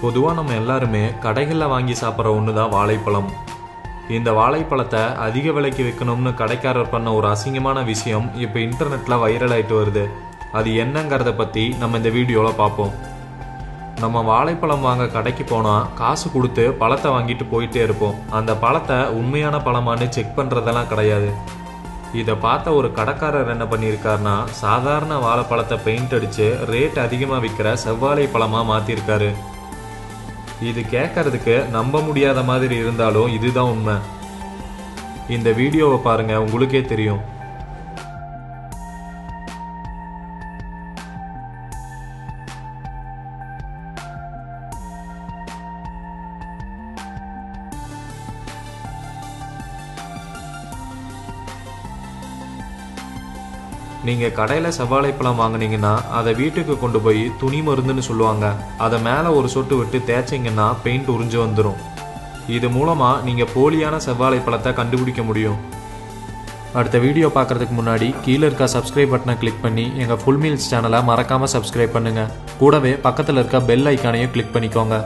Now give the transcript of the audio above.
பொதுவாக நம்ம எல்லாருமே கடைகளில் வாங்கி சாப்பிட்ற ஒன்று தான் வாழைப்பழம். இந்த வாழைப்பழத்தை அதிக விலைக்கு விற்கணும்னு கடைக்காரர் பண்ண ஒரு அசிங்கமான விஷயம் இப்போ இன்டர்நெட்டில் வைரல் ஆகிட்டு வருது. அது என்னங்கிறத பற்றி நம்ம இந்த வீடியோவில் பார்ப்போம். நம்ம வாழைப்பழம் வாங்க கடைக்கு போனால் காசு கொடுத்து பழத்தை வாங்கிட்டு போயிட்டே இருப்போம். அந்த பழத்தை உண்மையான பழமான்னு செக் பண்ணுறதெல்லாம் கிடையாது. இதை பார்த்த ஒரு கடைக்காரர் என்ன பண்ணியிருக்காருன்னா சாதாரண வாழைப்பழத்தை பெயிண்ட் அடித்து ரேட் அதிகமாக விற்கிற செவ்வாழை பழமாக மாற்றிருக்காரு இது கேட்கறதுக்கு நம்ப முடியாத மாதிரி இருந்தாலும் இதுதான் உண்மை. இந்த வீடியோவை பாருங்க உங்களுக்கே தெரியும். நீங்கள் கடையில் செவ்வாழைப்பழம் வாங்குனீங்கன்னா அதை வீட்டுக்கு கொண்டு போய் துணி மருந்துன்னு சொல்லுவாங்க. அதை மேலே ஒரு சொட்டு விட்டு தேய்ச்சிங்கன்னா பெயிண்ட் உறிஞ்சு வந்துடும் இது மூலமாக நீங்கள் போலியான செவ்வாழைப்பழத்தை கண்டுபிடிக்க முடியும். அடுத்த வீடியோ பார்க்குறதுக்கு முன்னாடி கீழே இருக்க சப்ஸ்கிரைப் பட்டனை கிளிக் பண்ணி எங்கள் ஃபுல் மீல்ஸ் சேனலை மறக்காமல் சப்ஸ்கிரைப் பண்ணுங்கள் கூடவே பக்கத்தில் இருக்க பெல் ஐக்கானையும் கிளிக் பண்ணிக்கோங்க.